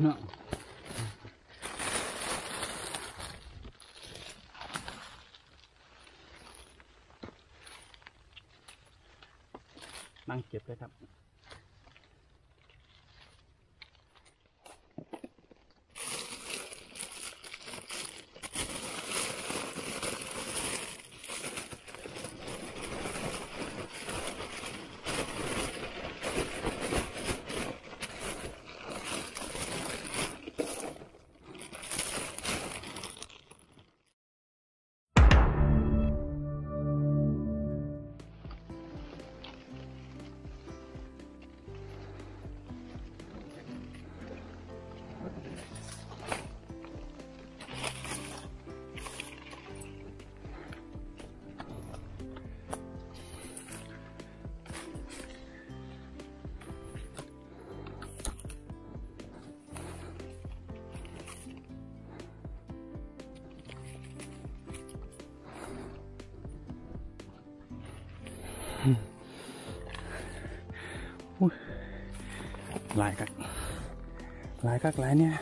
เนาะนั่งเก็บเลยครับ หลายคับหลายคักหลายเนี่ย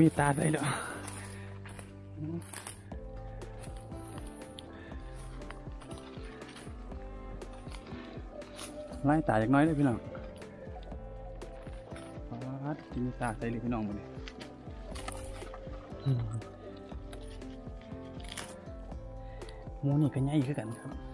มีตาได้แล้วไล่ตาจากน้อยเลยพี่น้องปัดกินตาใส่เลยพี่น้องหมดเลยมูนี่ก็ใหญ่คือกันครับ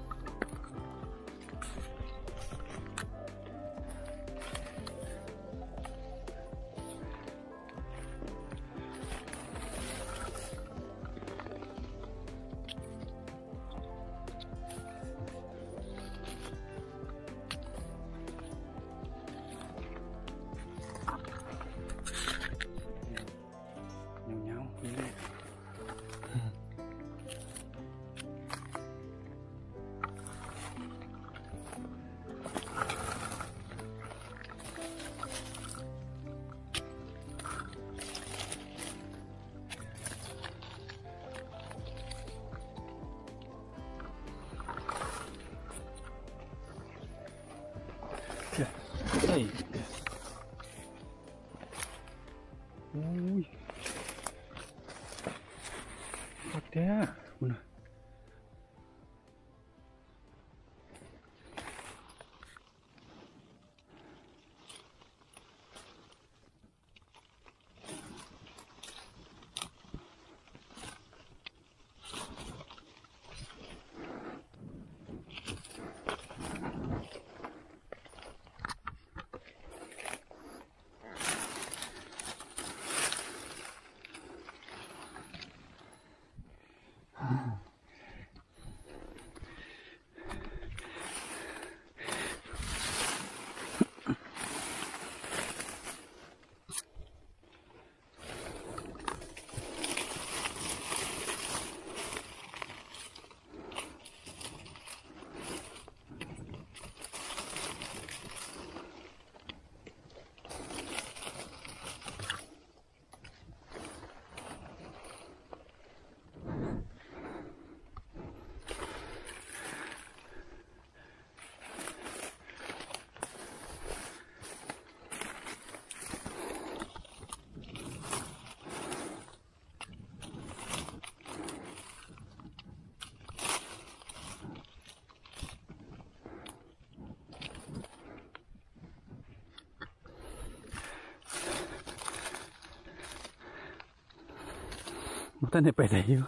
ท่านได้ไปไหนอยู่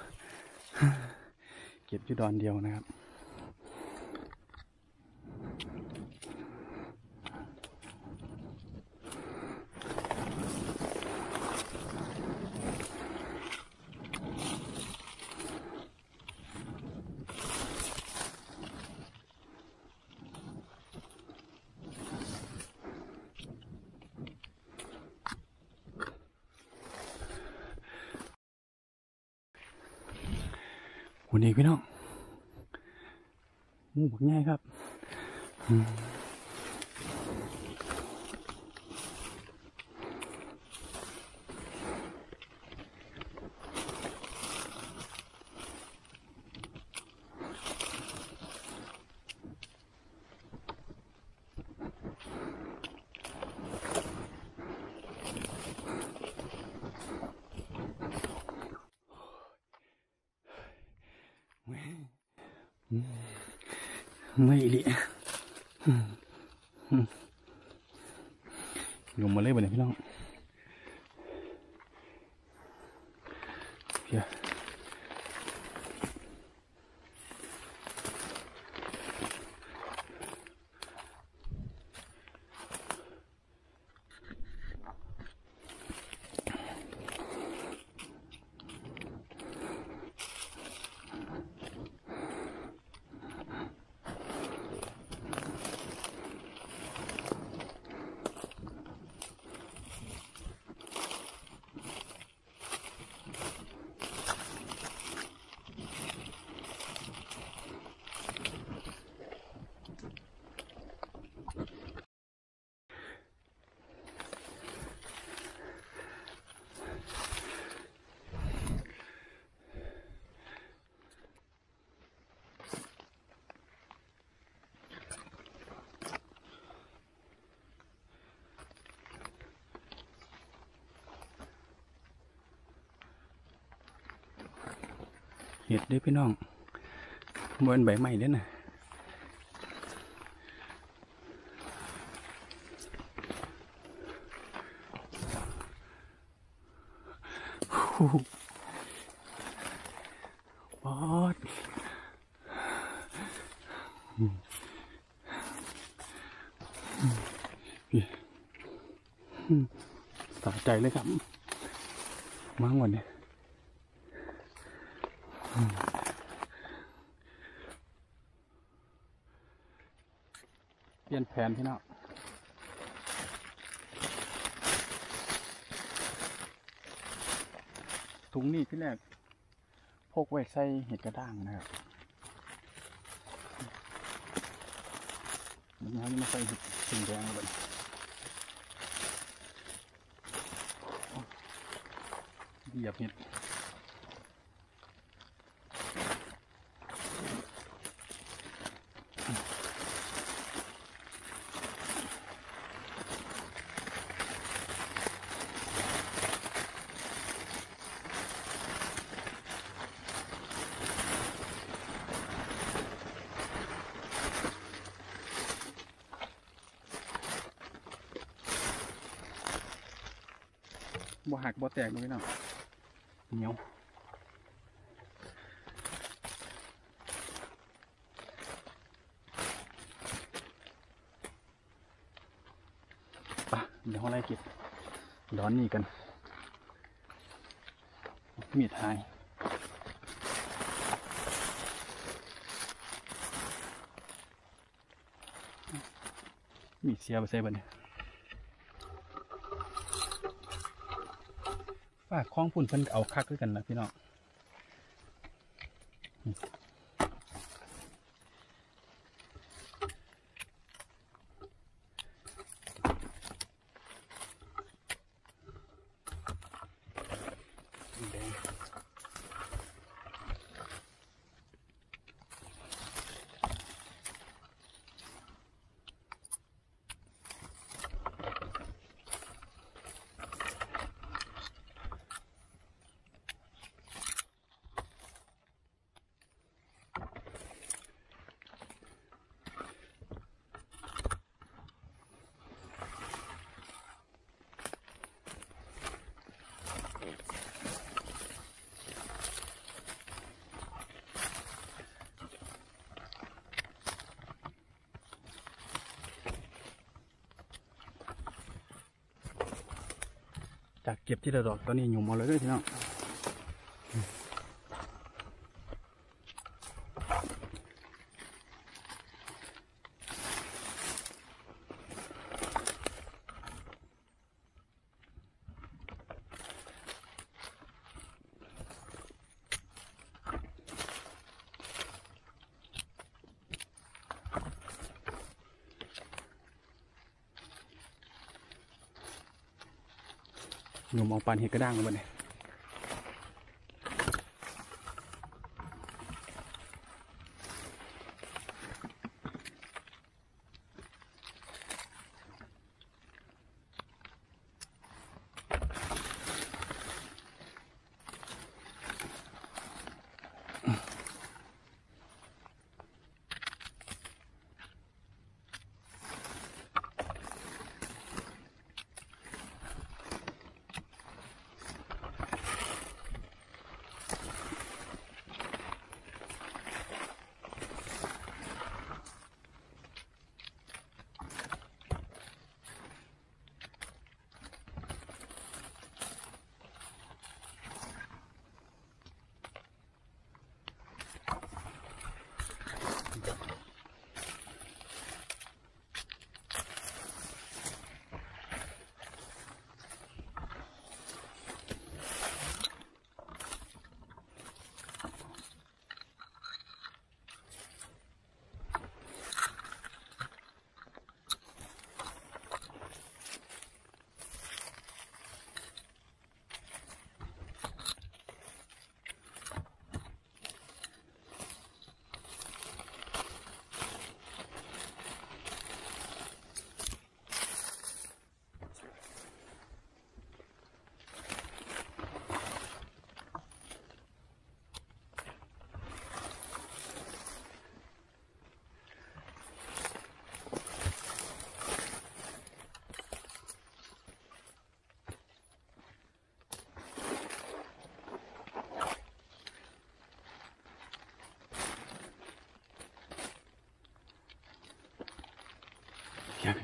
เก็บอยู่ดอนเดียวนะครับ วันนี้พี่น้องมูบักง่ายครับอืมไม่อีหลิอืมอืมลงมาเลยบ่เนี่ยพี่น้องเพีย เห็ดเด้อพี่น้องบนใบไม้เด้อนะฮู้ปอดสะใจเลยครับมั่งวันนี้ เปลี่ยนแผน พี่น้องถุงนี้ที่แรกพกไว้ใส่เห็ดกระด้างนะครับมันยังไม่ใส่เห็ดสีแดงเลยเหยียบเห็ด บ่หักบ่แตกเลยเนาะเหนียวปะเดี๋ยวอะไรกิดดอนนี่กัน มีดหายมีดเสียไปใส่บันเนี่ย ฝากคล้องพุ่นเพิ่นเอาคักด้วยกันนะพี่น้อง เก็บที่ระดอกตอนนี้หยุ่มหมดเลยด้วยพี่น้อง งมเอาปานเห็ดกระด้างมาเนี่ย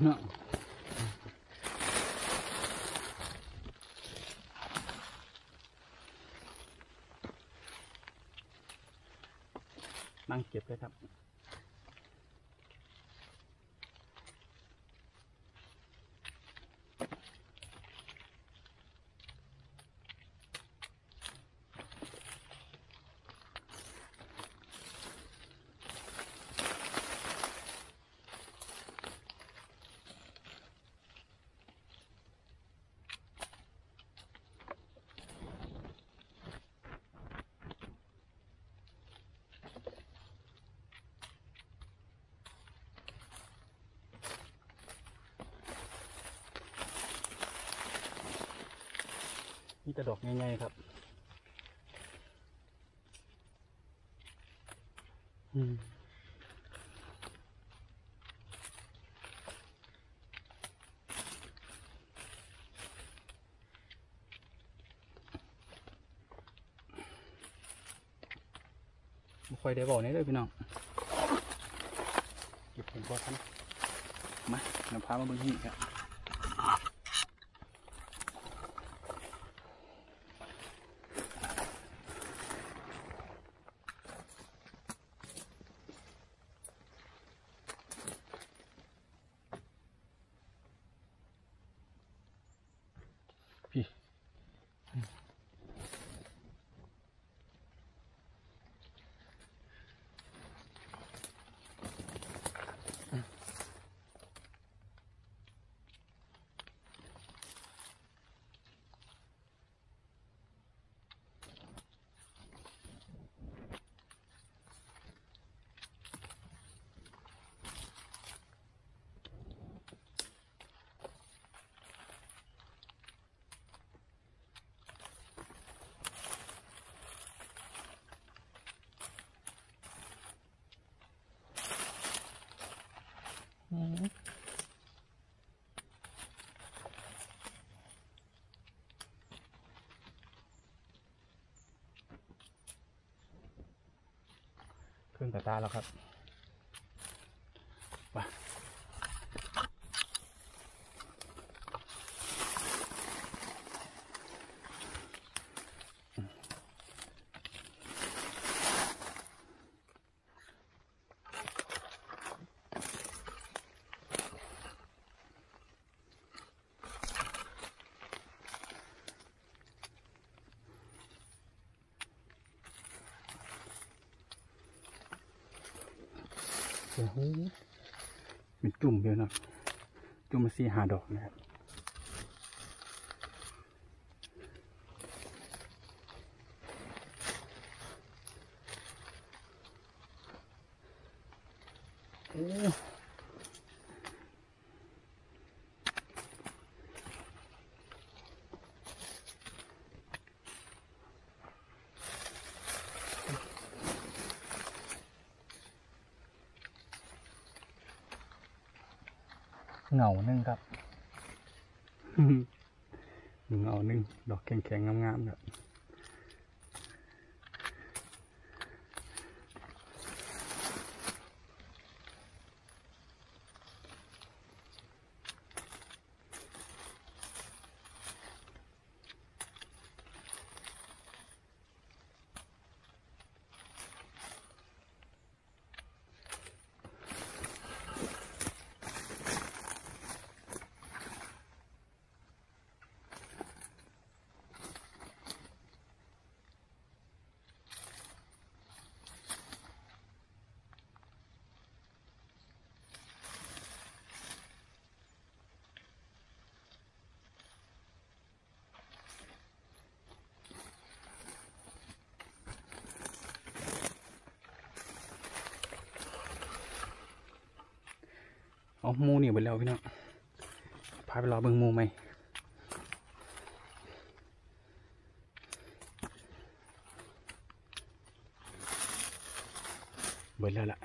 เนาะนั่งเก็บเลยครับ นี่แต่ดอกง่ายๆครับ อืมคอยได้บอกนี่เลยพี่น้องเก็บผมก่อนนะมาน้ำพามาเบิ่งนี่ครับ เครื่องตัดตาแล้วครับ จุ่มเยอะเนะจุ่มมาสี่หาดอกนะครับ เหงาหนึ่งครับ เหงาหนึ่งดอกแข็งๆงามๆครับ เอาหมูนี่ไปแล้วพี่น้องพาไปรอเบิ่งมูไหมเบิดแล้วล่ะ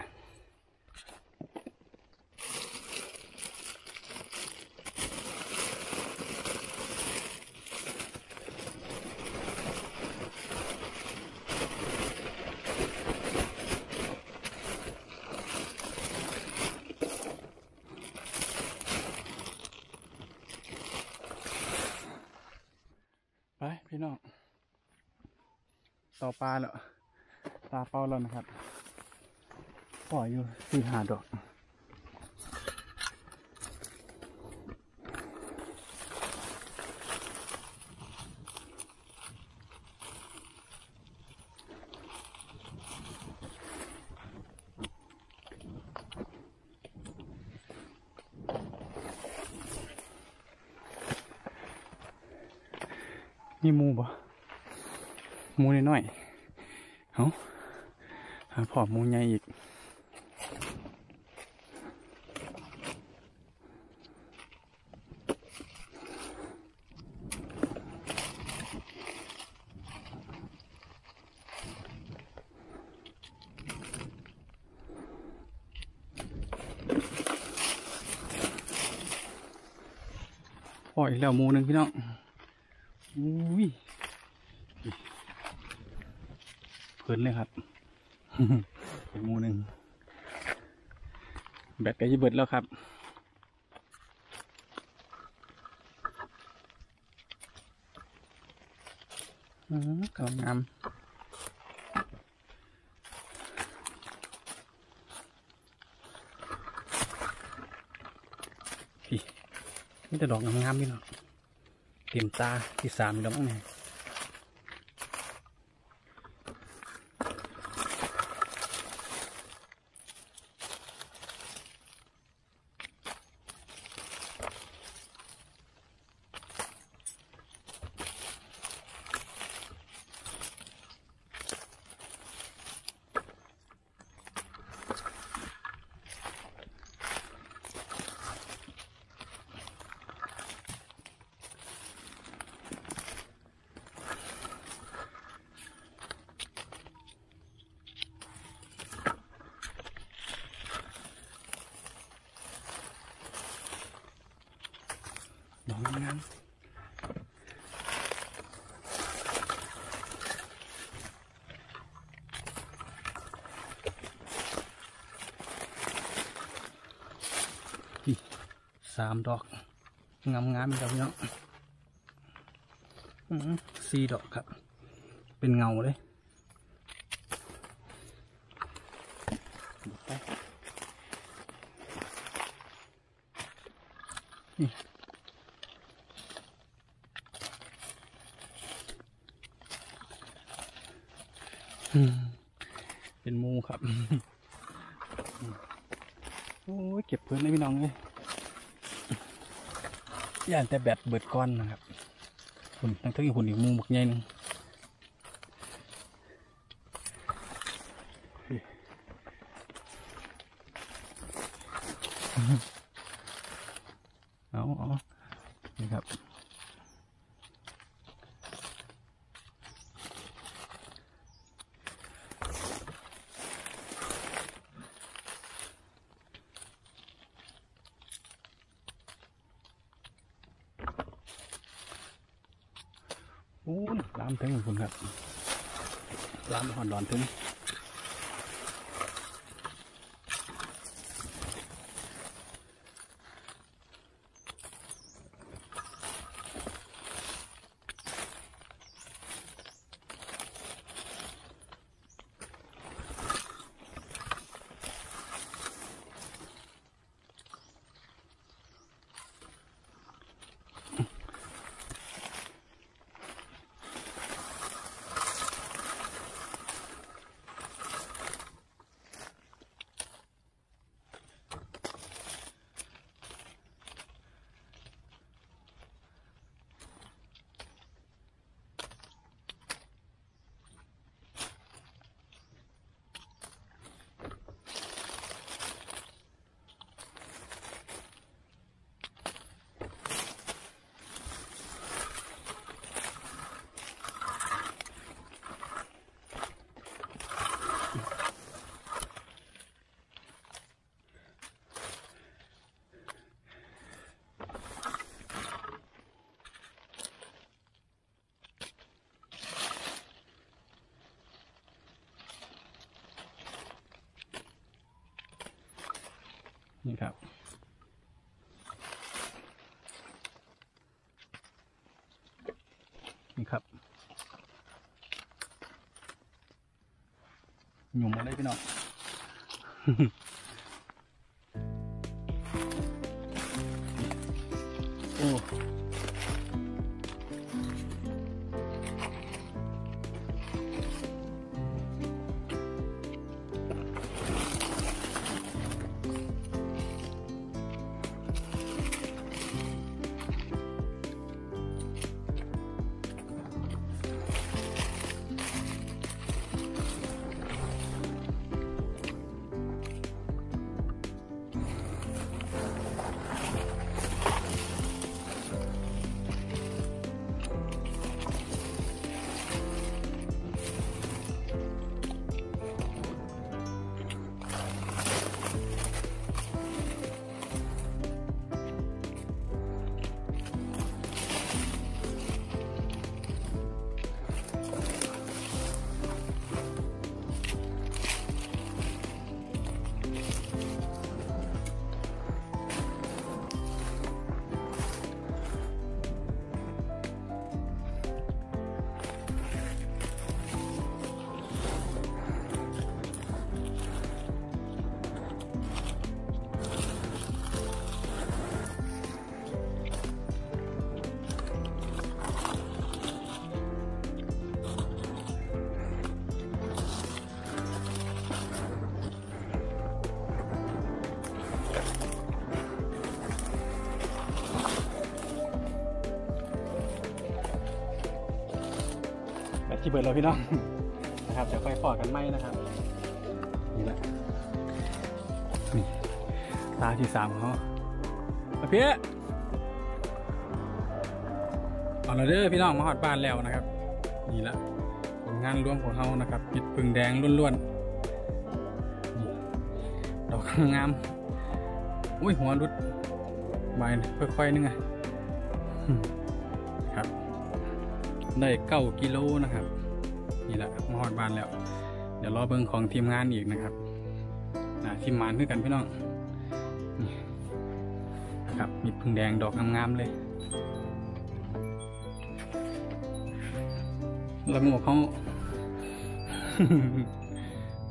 ไปพี่น้อง ต่อปลาแล้วปลาเป้าแล้วนะครับปล่อยอยู่สี่หาดอก นี่หมูบ่ห มูน้อยๆเอาหาพอหมูใหญ่อีกปล่อยแล้วหมูหนึ่งพี่น้องอุ้ยเพ ลินเลยครับเป็นหมูหนึ่งแบตก็จะเบิดแล้วครับอืมกำลังงามพี่นี่แต่ดอกงามๆพี่เนาะเต็มตาที่สามแล้วมั้ง เนี่ยดอกงามๆพี่สามดอกงามงามๆครับพี่น้องสี่ดอกครับ เป็นเงาเลยไปนี่ อืมเป็นหมูครับ โอ้ยเก็บเพื่อนเลยพี่น้องเลย ย่านแต่แบตเบิดก้อนนะครับหุ่นทั้งทั้งหุ่นอีกหมูบักใหญ่นึงอืมเอานี่ครับ โอ้ยลาม ถึงคุณครับร้านหอนดอนถึง นี่ครับ นี่ครับหยุ่มมาได้พี่น้องโอ้ เบิดแล้วพี่น้องนะครับเดี๋ยวค่อยปอดกันไหมนะครับนี่แหละนี่ตาที่สามเขาเพี้ยเอาละเด้อพี่น้องมาหอดบ้านแล้วนะครับ นี่แหละผลงานรวมของเขานะครับปิดปึงแดงล้วนๆดอกงามอุ้ยหัวรุดใบค่อยๆนึงอะครับได้เก้ากิโลนะครับ นี่แหละมาหอดบานแล้ว เดี๋ยวรอเบิ่งของทีมงานอีกนะครับอ่าทีมมานด้วยกันพี่น้องนี่นะครับมีพึ่งแดงดอกงามๆเลยละงกเขา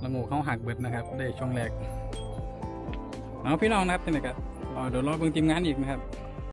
ละงกเขาหักเบิดนะครับ ได้ช่วงแรกเอาพี่น้องนะครับเป็นไงครับเดี๋ยวรอเบิ่งทีมงานอีกนะครับ